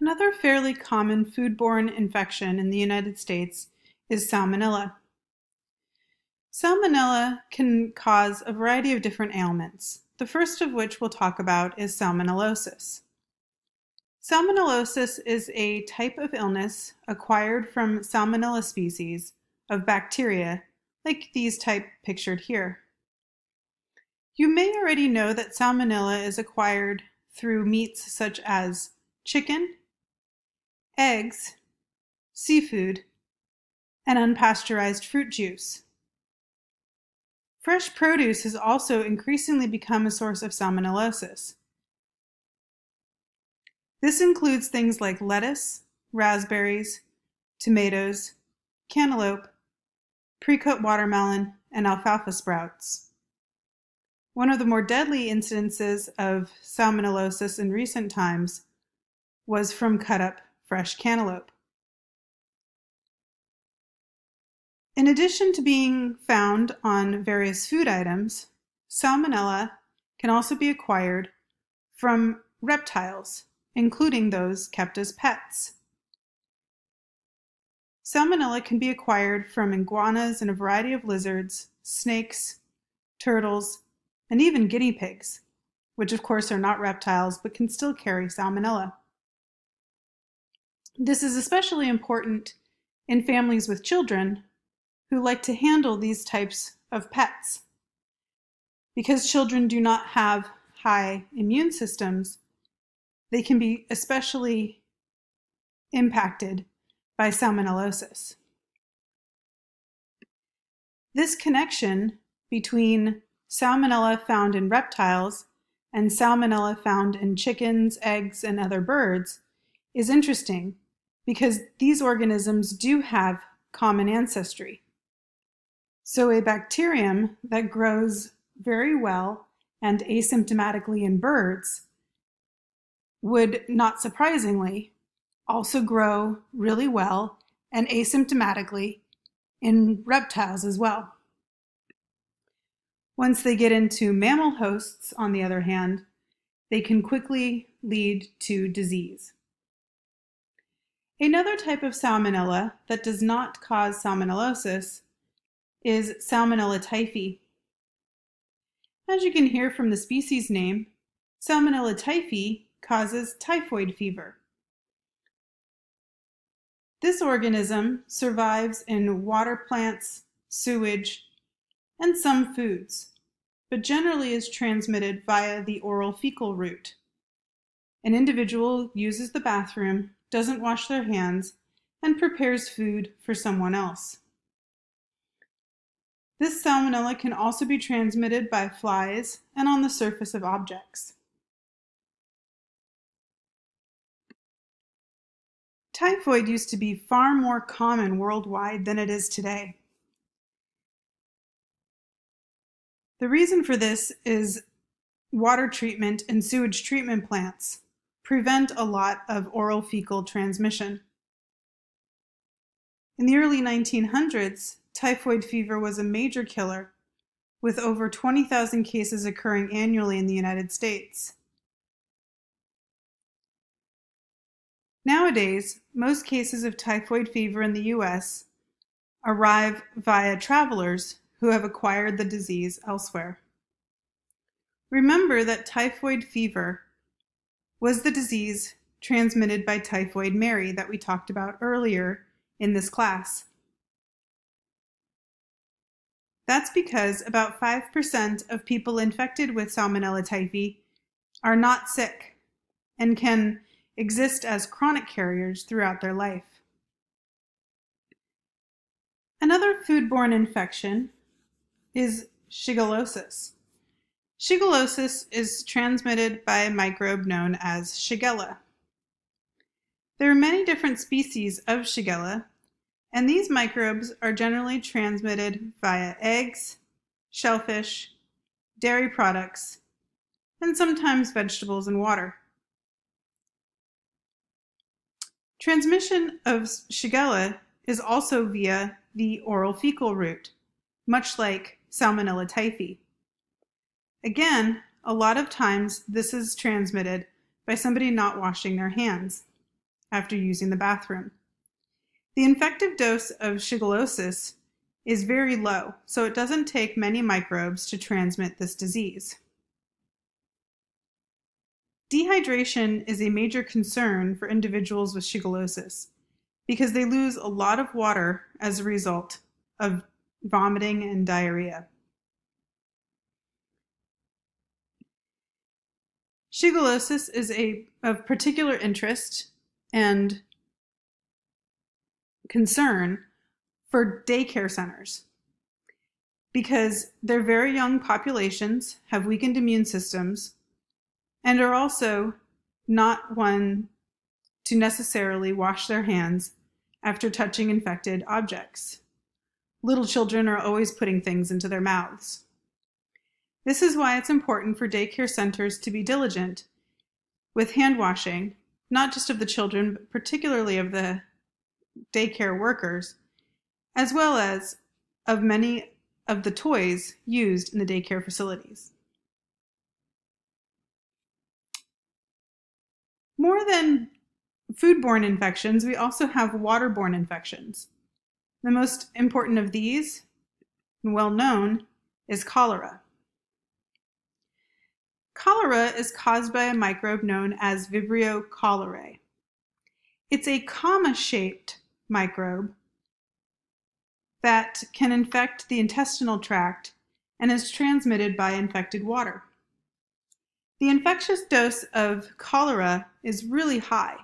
Another fairly common foodborne infection in the United States is salmonella. Salmonella can cause a variety of different ailments, the first of which we'll talk about is salmonellosis. Salmonellosis is a type of illness acquired from Salmonella species of bacteria, like these type pictured here. You may already know that Salmonella is acquired through meats such as chicken, eggs, seafood, and unpasteurized fruit juice. Fresh produce has also increasingly become a source of salmonellosis. This includes things like lettuce, raspberries, tomatoes, cantaloupe, pre-cut watermelon, and alfalfa sprouts. One of the more deadly incidences of salmonellosis in recent times was from cut up fresh cantaloupe. In addition to being found on various food items, salmonella can also be acquired from reptiles, including those kept as pets. Salmonella can be acquired from iguanas and a variety of lizards, snakes, turtles, and even guinea pigs, which of course are not reptiles but can still carry salmonella. This is especially important in families with children who like to handle these types of pets. Because children do not have high immune systems, they can be especially impacted by salmonellosis. This connection between salmonella found in reptiles and salmonella found in chickens, eggs, and other birds is interesting because these organisms do have common ancestry. So a bacterium that grows very well and asymptomatically in birds would, not surprisingly, also grow really well and asymptomatically in reptiles as well. Once they get into mammal hosts, on the other hand, they can quickly lead to disease. Another type of salmonella that does not cause salmonellosis is Salmonella typhi. As you can hear from the species name, Salmonella typhi causes typhoid fever. This organism survives in water plants, sewage, and some foods, but generally is transmitted via the oral fecal route. An individual uses the bathroom, doesn't wash their hands, and prepares food for someone else. This salmonella can also be transmitted by flies and on the surface of objects. Typhoid used to be far more common worldwide than it is today. The reason for this is water treatment and sewage treatment plants prevent a lot of oral fecal transmission. In the early 1900s, typhoid fever was a major killer, with over 20,000 cases occurring annually in the United States. Nowadays, most cases of typhoid fever in the U.S. arrive via travelers who have acquired the disease elsewhere. Remember that typhoid fever was the disease transmitted by typhoid Mary that we talked about earlier in this class. That's because about 5% of people infected with Salmonella typhi are not sick and can exist as chronic carriers throughout their life. Another foodborne infection is shigellosis. Shigellosis is transmitted by a microbe known as Shigella. There are many different species of Shigella, and these microbes are generally transmitted via eggs, shellfish, dairy products, and sometimes vegetables and water. Transmission of Shigella is also via the oral fecal route, much like Salmonella typhi. Again, a lot of times this is transmitted by somebody not washing their hands. after using the bathroom. The infective dose of shigellosis is very low, so it doesn't take many microbes to transmit this disease. Dehydration is a major concern for individuals with shigellosis because they lose a lot of water as a result of vomiting and diarrhea. Shigellosis is a of particular interest and concern for daycare centers because their very young populations have weakened immune systems and are also not one to necessarily wash their hands after touching infected objects. Little children are always putting things into their mouths. This is why it's important for daycare centers to be diligent with hand washing, not just of the children, but particularly of the daycare workers, as well as of many of the toys used in the daycare facilities. More than foodborne infections, we also have waterborne infections. The most important of these, well known, is cholera. Cholera is caused by a microbe known as Vibrio cholerae. It's a comma-shaped microbe that can infect the intestinal tract and is transmitted by infected water. The infectious dose of cholera is really high,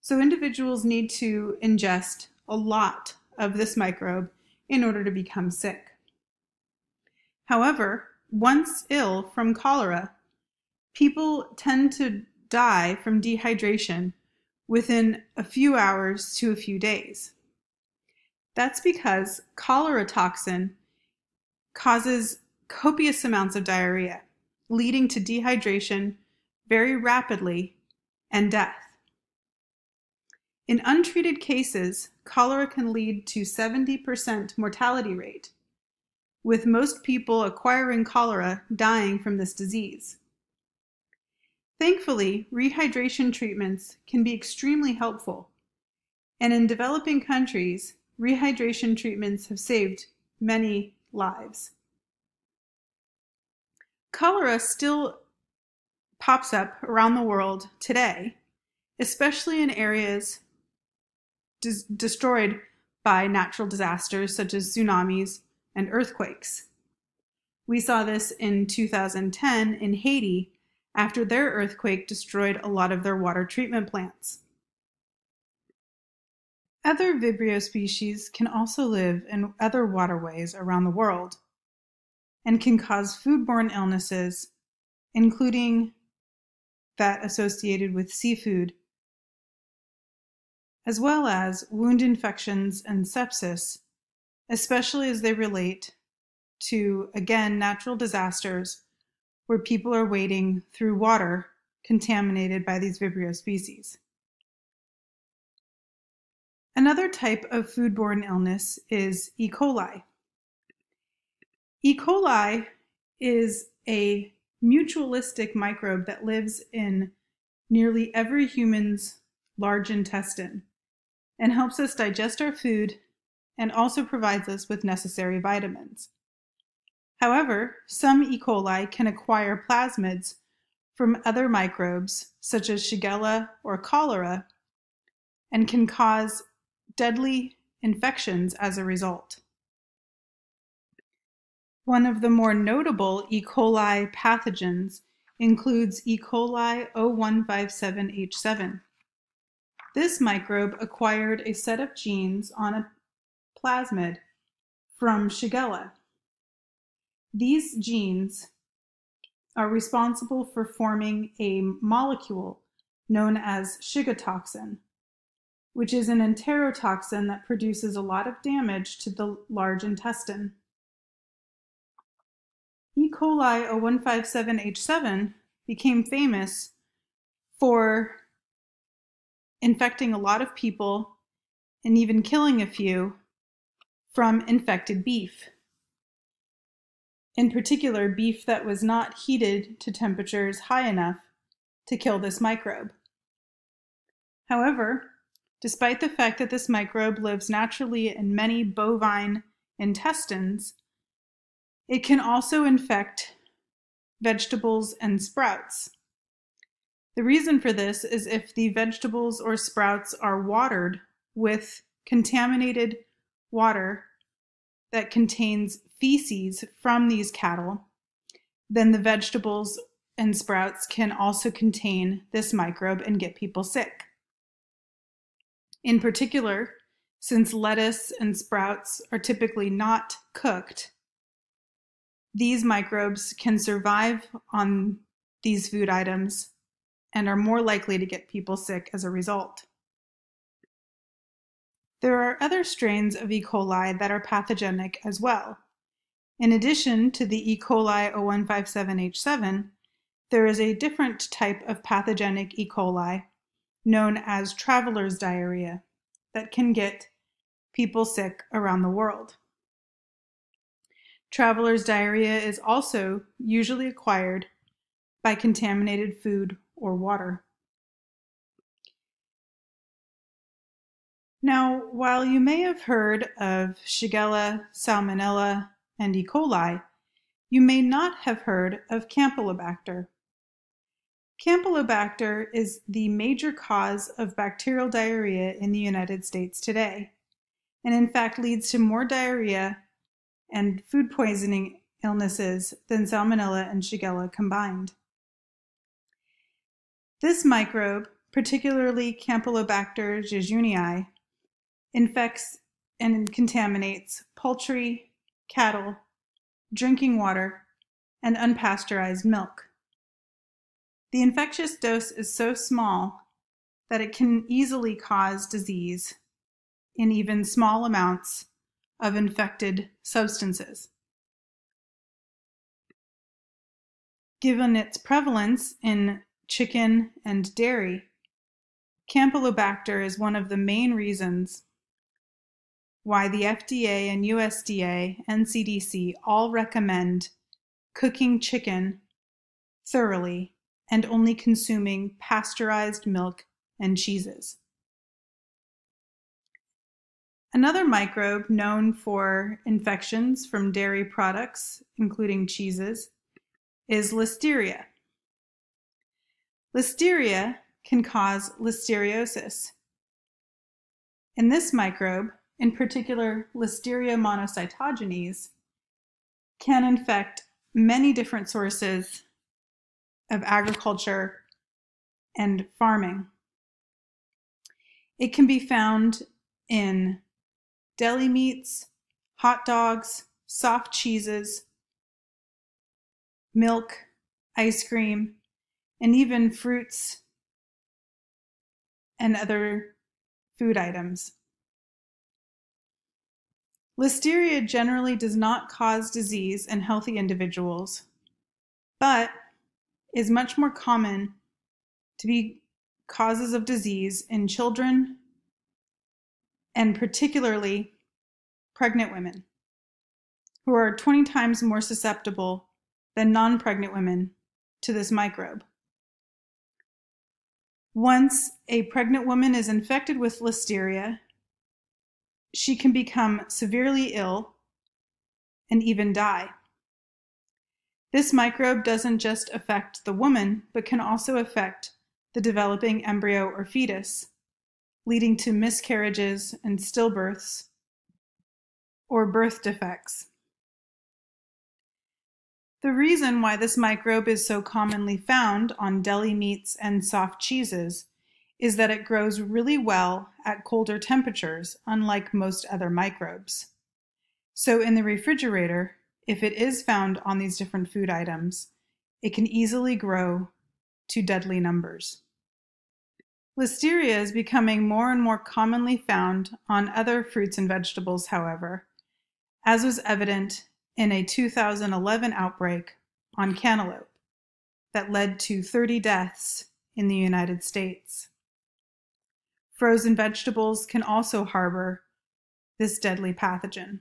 so individuals need to ingest a lot of this microbe in order to become sick. However, once ill from cholera, people tend to die from dehydration within a few hours to a few days. That's because cholera toxin causes copious amounts of diarrhea, leading to dehydration very rapidly and death. In untreated cases, cholera can lead to 70% mortality rate, with most people acquiring cholera dying from this disease. Thankfully, rehydration treatments can be extremely helpful, and in developing countries, rehydration treatments have saved many lives. Cholera still pops up around the world today, especially in areas des destroyed by natural disasters such as tsunamis and earthquakes. We saw this in 2010 in Haiti after their earthquake destroyed a lot of their water treatment plants. Other Vibrio species can also live in other waterways around the world and can cause foodborne illnesses, including that associated with seafood, as well as wound infections and sepsis, especially as they relate to, again, natural disasters where people are wading through water contaminated by these Vibrio species. Another type of foodborne illness is E. coli. E. coli is a mutualistic microbe that lives in nearly every human's large intestine and helps us digest our food and also provides us with necessary vitamins. However, some E. coli can acquire plasmids from other microbes, such as Shigella or cholera, and can cause deadly infections as a result. One of the more notable E. coli pathogens includes E. coli 0157H7. This microbe acquired a set of genes on a plasmid from Shigella. These genes are responsible for forming a molecule known as shigatoxin, which is an enterotoxin that produces a lot of damage to the large intestine. E. coli 0157H7 became famous for infecting a lot of people and even killing a few from infected beef in particular beef that was not heated to temperatures high enough to kill this microbe. However, despite the fact that this microbe lives naturally in many bovine intestines, it can also infect vegetables and sprouts. The reason for this is if the vegetables or sprouts are watered with contaminated water that contains feces from these cattle, then the vegetables and sprouts can also contain this microbe and get people sick. In particular, since lettuce and sprouts are typically not cooked, these microbes can survive on these food items and are more likely to get people sick as a result. There are other strains of E. coli that are pathogenic as well. In addition to the E. coli 0157H7, there is a different type of pathogenic E. coli known as traveler's diarrhea that can get people sick around the world. Traveler's diarrhea is also usually acquired by contaminated food or water. Now, while you may have heard of Shigella, Salmonella, and E. coli, you may not have heard of Campylobacter. Campylobacter is the major cause of bacterial diarrhea in the United States today, and in fact leads to more diarrhea and food poisoning illnesses than Salmonella and Shigella combined. This microbe, particularly Campylobacter jejuni, infects and contaminates poultry, cattle, drinking water, and unpasteurized milk. The infectious dose is so small that it can easily cause disease in even small amounts of infected substances. Given its prevalence in chicken and dairy, Campylobacter is one of the main reasons why the FDA and USDA and CDC all recommend cooking chicken thoroughly and only consuming pasteurized milk and cheeses. Another microbe known for infections from dairy products, including cheeses, is Listeria. Listeria can cause listeriosis. In this microbe, in particular Listeria monocytogenes, can infect many different sources of agriculture and farming. It can be found in deli meats, hot dogs, soft cheeses, milk, ice cream, and even fruits and other food items. Listeria generally does not cause disease in healthy individuals, but is much more common to be causes of disease in children and particularly pregnant women who are 20 times more susceptible than non pregnant women to this microbe. Once a pregnant woman is infected with listeria, she can become severely ill and even die. This microbe doesn't just affect the woman, but can also affect the developing embryo or fetus, leading to miscarriages and stillbirths or birth defects. The reason why this microbe is so commonly found on deli meats and soft cheeses is that it grows really well at colder temperatures, unlike most other microbes. So in the refrigerator, if it is found on these different food items, it can easily grow to deadly numbers. Listeria is becoming more and more commonly found on other fruits and vegetables, however, as was evident in a 2011 outbreak on cantaloupe that led to 30 deaths in the United States. Frozen vegetables can also harbor this deadly pathogen.